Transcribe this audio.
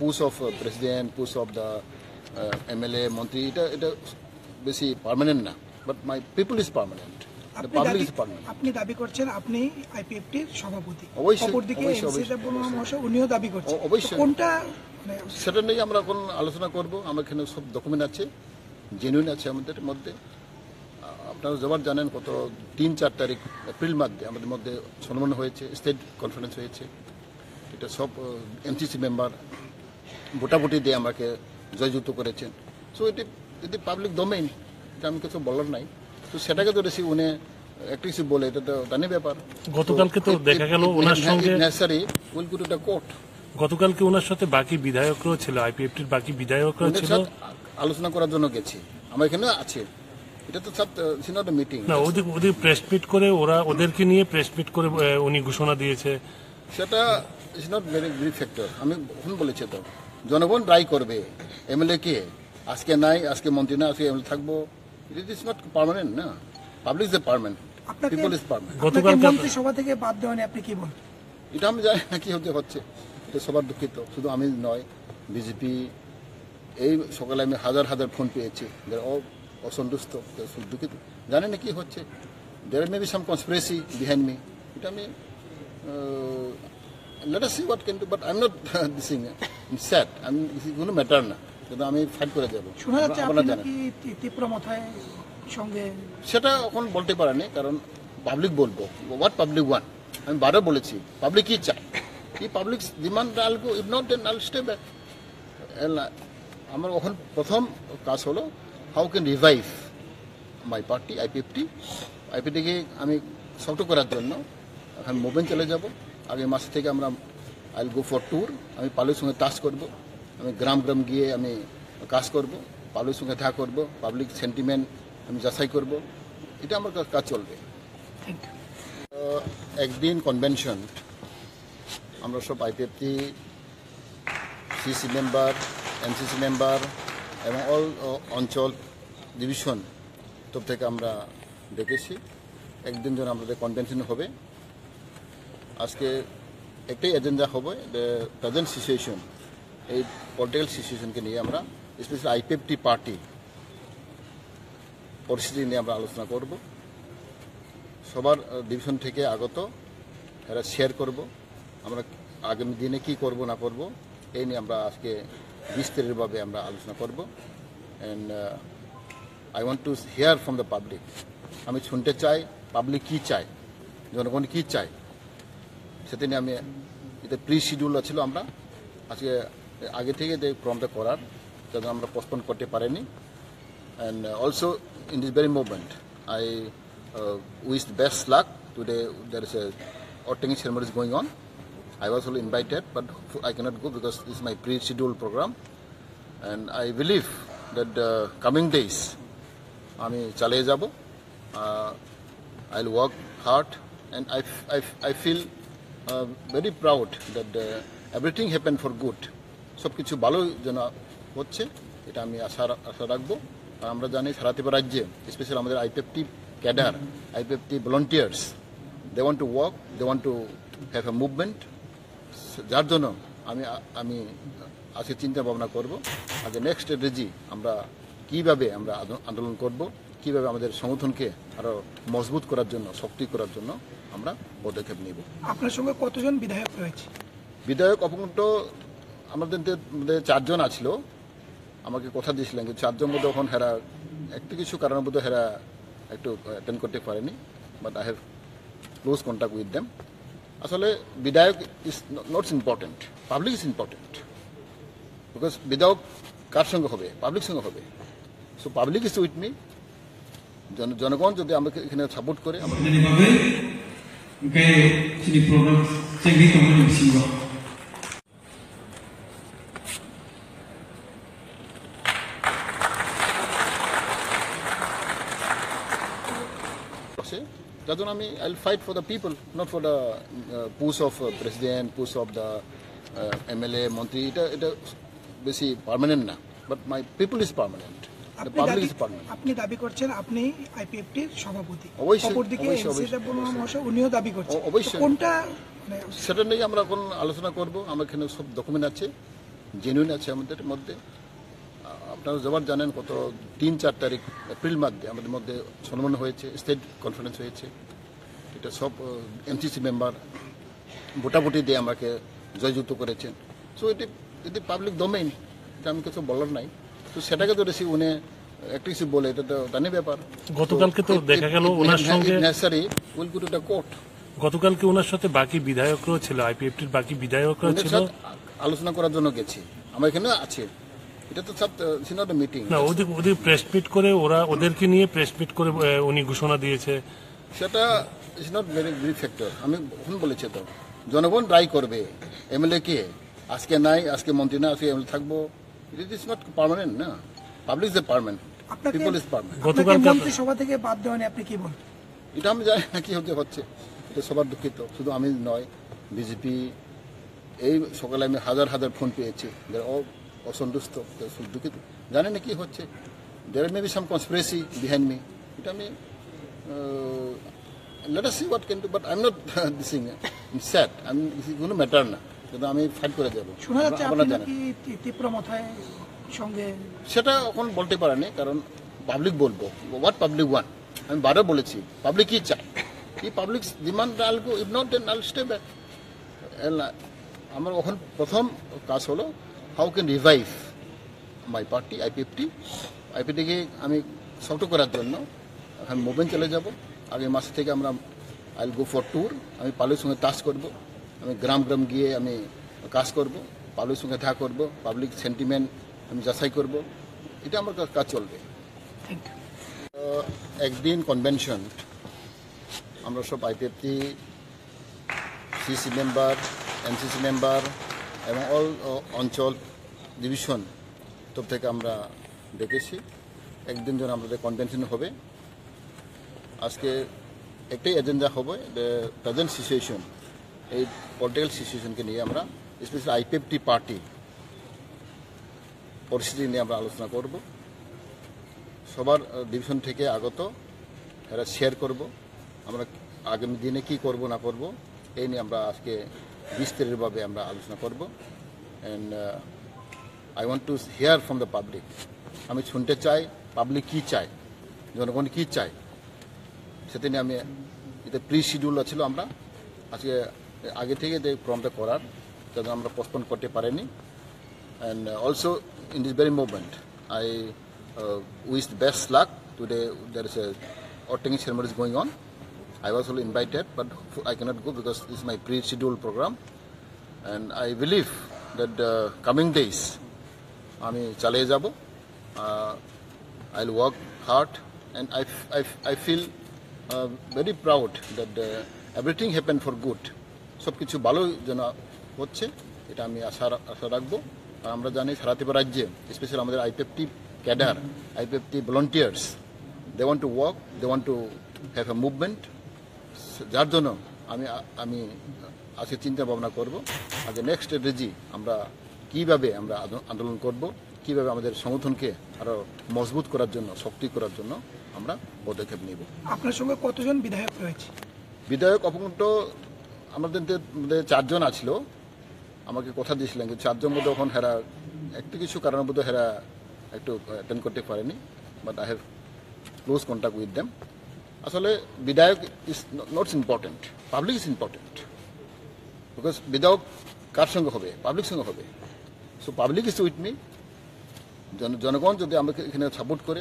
Post of president post of the MLA মন্ত্রী এটা এটা বেশি পার্মানেন্ট না but my people is permanent আপনি দাবি করছেন আপনি আইপিএফটির সভাপতি। অপরদিকে উনিও দাবি করছেন। অবশ্যই। কোনটা সেটা নিয়ে আমরা এখন আলোচনা করব। আমার এখানে সব ডকুমেন্ট আছে জেনুইন আছে আমাদের মধ্যে। আপনারা জবার জানেন কত তিন চার তারিখ এপ্রিল মাধ্যমে আমাদের মধ্যে সম্মান হয়েছে স্টেট কনফারেন্স হয়েছে। সব এমসিসি মেম্বার ভোটাভুটি দিয়ে আমাকে জয়যুক্ত করেছেন। সো এটি এটি পাবলিক ডোমেইন এটা আমি কিছু বলার নাই। তো সেটাকে তো রেসি উনি একটা কিছু বলে এটা তো জানি ব্যাপার। গতকালকে তো দেখা গেল ওনার সঙ্গে necessary will go to the court গতকালকে ওনার সাথে বাকি বিধায়করাও ছিল আইপিএফটির বাকি বিধায়করাও ছিল। আলোচনা করার জন্য গেছি। আমার এখানে আছে। এটা তো সব নট মিটিং না ওদের ওদের প্রেস মিট করে ওরা ওদেরকে নিয়ে প্রেস মিট করে উনি ঘোষণা দিয়েছে। সেটা is not very very factor আমি কখন বলেছি তো। জনগণ ট্রাই করবে। এমএলএ কে? আজকে নাই আজকে মন্ত্রী না আজকে এমএলএ থাকব। ইট ইজ নট পার্মানেন্ট না? পাবলিক ইজ পার্মানেন্ট আপনাকে পিপল ইজ পার্মানেন্ট মন্ত্রিসভা থেকে বাদ দেওয়া আপনি কি বলেন এটা আমি জানি না কি হতে হচ্ছে। এটা সবার দুঃখিত। শুধু আমি নয় বিজেপি এই সকালে আমি হাজার হাজার ফোন পেয়েছি। যারা অসন্তুষ্ট দুঃখিত। জানি না কি হচ্ছে। There may be some conspiracy behind me এটা আমি let us see what can do but I am not dissatisfied আমি কোনো ম্যাটার না কিন্তু আমি ফাইট করে যাব। শোনা যাচ্ছে আপনি আপনারা জানেন তীব্র মাথায় সঙ্গে সেটা এখন বলতে পারেনি কারণ পাবলিক বলব। হোয়াট পাবলিক ওয়ান আমি বারো বলেছি পাবলিক কি চায়? কি public demand I'll go if not then I'll stay back আমার এখন প্রথম কাজ হলো how can revive my party IPFT আইপিএফটিকে আমি শক্ত করার জন্য এখন মুভমেন্ট চলে যাব। আগামী মাস থেকে আমরা আইল গো ফর ট্যুর আমি পালুর সঙ্গে টাচ করব। আমি গ্রাম গ্রাম গিয়ে আমি কাজ করব পালুর সঙ্গে দেখা করব পাবলিক সেন্টিমেন্ট আমি যাচাই করব। এটা আমার কাজ চলবে। একদিন কনভেনশন আমরা সব IPFT CC member NCC member এবং অল অঞ্চল ডিভিশন তরফ থেকে আমরা ডেকেছি একদিন যেন আমাদের কনভেনশন হবে। আজকে একটাই এজেন্ডা হবে প্রেজেন্ট সিচুয়েশন এই পলিটিক্যাল সিচুয়েশনকে নিয়ে আমরা স্পেশালি আইপিএফটি পার্টি পরিস্থিতি নিয়ে আমরা আলোচনা করব। সবার ডিভিশন থেকে আগত, এরা শেয়ার করব। আমরা আগামী দিনে কি করব, না করব, এই নিয়ে আমরা আজকে বিস্তারিতভাবে আমরা আলোচনা করব। And I want to hear from the public আমি শুনতে চাই পাবলিক কি চায়, জনগণ কি চায়। সেদিনে আমি এতে প্রি শিডিউল ছিল আমরা, আজকে আগে থেকে এই ক্রমটা করার যাতে আমরা পোস্টপন্ড করতে পারিনি। And also in this very movement I with best luck today there is a outing ceremony is going on I was all invited but I can't go because is my pre schedule programme and I believe that coming days আমি চালিয়ে যাব। I will work hard and I I feel very proud that everything happen for good সব কিছু ভালোই যেন হচ্ছে, এটা আমি আশা আশা রাখব। আর আমরা জানি সারা ত্রিপুরা রাজ্যে স্পেশালি আমাদের IPFT cadre IPFT volunteers they want to work they want to have a movement যার জন্য আমি আমি আজকে চিন্তা ভাবনা করব, আগে নেক্সট স্ট্র্যাটেজি আমরা কীভাবে আমরা আন্দোলন করব, কীভাবে আমাদের সংগঠনকে আরও মজবুত করার জন্য, শক্তি করার জন্য আমরা পদক্ষেপ নিব। আপনার সঙ্গে কতজন বিধায়ক রয়েছে? বিধায়ক অপকণ্ঠ আমাদের চারজন আছিল আমাকে কথা দিয়েছিলেন কিন্তু চারজন মধ্যে এখন হেরা একটু কিছু কারণের মধ্যে হেরা একটু অ্যাটেন্ড করতে পারেনি but I have close contact with them আসলে বিধায়ক is not important public is important because বিধায়ক কার সঙ্গে হবে? পাবলিক সঙ্গে হবে। So public is with me জনগণ যদি আমাকে এখানে সাপোর্ট করে 그게 진입 프로그램 생긴 경우는 있습니다. That's what I mean. I'll fight for the people, not for the uh, push of uh, president, push of the uh, MLA, Montri. It is it, it, basically permanent now. But my people is permanent. আপনি দাবি করছেন আপনি আইপিএফটির সভাপতি। অপরদিকে উনিও দাবি করছেন। অবশ্যই। কোনটা মানে সেটা নিয়ে আমরা এখন আলোচনা করব। আমার এখানে সব ডকুমেন্ট আছে জেনুইন আছে আমাদের মধ্যে। আপনারা জবার জানেন কত তিন চার তারিখ এপ্রিল মাধ্যে আমাদের মধ্যে সম্মান হয়েছে স্টেট কনফারেন্স হয়েছে। এটা সব এমসিসি মেম্বার ভোটাভুটি দিয়ে আমাকে জয়যুক্ত করেছেন। সো এটি এটি পাবলিক ডোমেইন এটা আমি কিছু বলার নাই। তো সেটাকে তো রেসি উনি একটা কিছু বলে এটা তো জানি ব্যাপার। গতকালকে তো দেখা গেল ওনার সঙ্গে- necessary will go to the court. গতকালকে ওনার সাথে বাকি বিধায়করাও ছিল আইপিএফটির বাকি বিধায়করাও ছিল। আলোচনা করার জন্য গেছি। আমার এখানে আছে। এটা তো সব সিনট মিটিং না ওদের ওদের প্রেস মিট করে ওরা ওদেরকে নিয়ে প্রেস মিট করে উনি ঘোষণা দিয়েছে। সেটা is not very very factor আমি কখন বলেছি তো জনগণ রায় করবে। এমএলএ কে? আজকে নাই আজকে মন্ত্রী না আজকে এমএলএ থাকব। ইট ইজ নট পার্মানেন্ট না। পাবলিক ইজ ইজ পার্মানেন্ট আপনাকে গতকালকে- মন্ত্রিসভা থেকে বাদ দেওয়া আপনি কি বলবেন? এটা আমি জানি না কি হতে হচ্ছে। এটা সবার দুঃখিত। শুধু আমি নয় বিজেপি এই সকালে আমি হাজার হাজার ফোন পেয়েছি। যারা অসন্তুষ্ট দুঃখিত। জানি না কি হচ্ছে। There may be some conspiracy behind me এটা আমি let us see what can do but I am not dissatisfied আমি কোনো ম্যাটার না। কিন্তু আমি ফাইট করে যাব। শোনা যাচ্ছে আপনি আপনারা জানেন তীব্র মাথায় সঙ্গে সেটা এখন বলতে পারেনি কারণ পাবলিক বলব। হোয়াট পাবলিক ওয়ান আমি বারো বলেছি পাবলিক কি চায়? কি public demand I'll go if not then I'll stay back আমার এখন প্রথম কাজ হলো how can revive my party IPFT আইপিটিকে আমি শক্ত করার জন্য এখন মুভমেন্ট চলে যাব। আগামী মাস থেকে আমরা আই গো ফর ট্যুর আমি পাবলিক সঙ্গে টাচ করব। আমি গ্রাম গ্রাম গিয়ে আমি কাজ করব পাবলিক সঙ্গে দেখা করব পাবলিক সেন্টিমেন্ট আমি যাচাই করব। এটা আমার কাজ চলবে। একদিন কনভেনশন আমরা সব IPFT CC member NCC member এবং অল অঞ্চল ডিভিশন তরফ থেকে আমরা ডেকেছি। একদিন যেন আমাদের কনভেনশন হবে। আজকে একটাই এজেন্ডা হবে প্রেজেন্ট সিচুয়েশন এই পলিটিক্যাল সিচুয়েশনকে নিয়ে আমরা স্পেশালি আইপিএফটি পার্টি পরিস্থিতি নিয়ে আমরা আলোচনা করব। সবার ডিভিশন থেকে আগত, এরা শেয়ার করব। আমরা আগামী দিনে কি করব, না করব, এই নিয়ে আমরা আজকে বিস্তারিতভাবে আমরা আলোচনা করব। And I want to hear from the public আমি শুনতে চাই পাবলিক কি চায়, জনগণ কি চায়, সেটা নিয়ে আমি এটা প্রি শিডিউল ছিল আমরা। আজকে, আগে থেকে যে করার যাতে আমরা পোস্টপোন করতে পারিনি। and uh, also in this very moment i uh, wish the best luck today there is a ordaining ceremony is going on i was also invited but i cannot go because this is my pre-scheduled program and i believe that the coming days আমি চালিয়ে যাব I work hard and I I feel very proud that everything happen for good সব কিছু ভালোই যেন হচ্ছে এটা আমি আশা রা- আশা রাখবো আর আমরা জানি সারা ত্রিপুরা রাজ্যে স্পেশালি আমাদের IPFT cadre IPFT volunteers they want to work they want to have a movement যার জন্য আমি আমি আজকে চিন্তা ভাবনা করব আগে নেক্সট স্ট্র্যাটেজি আমরা কীভাবে আমরা আন্দোলন করব কীভাবে আমাদের সংগঠনকে আরও মজবুত করার জন্য শক্তি করার জন্য আমরা পদক্ষেপ নিব। আপনার সঙ্গে কতজন বিধায়ক রয়েছে? বিধায়ক অপকণ্ঠ আমাদের মধ্যে চারজন আছিল আমাকে কথা দিয়েছিলেন, কিন্তু চারজন মধ্যে এখন হেরা, একটু কিছু কারণের মধ্যে হেরা একটু অ্যাটেন্ড করতে পারেনি but I have close contact with them আসলে বিধায়ক is not important public is important because বিধায়ক কার সঙ্গে হবে? পাবলিক সঙ্গে হবে। So public is with me জনগণ যদি আমাকে এখানে সাপোর্ট করে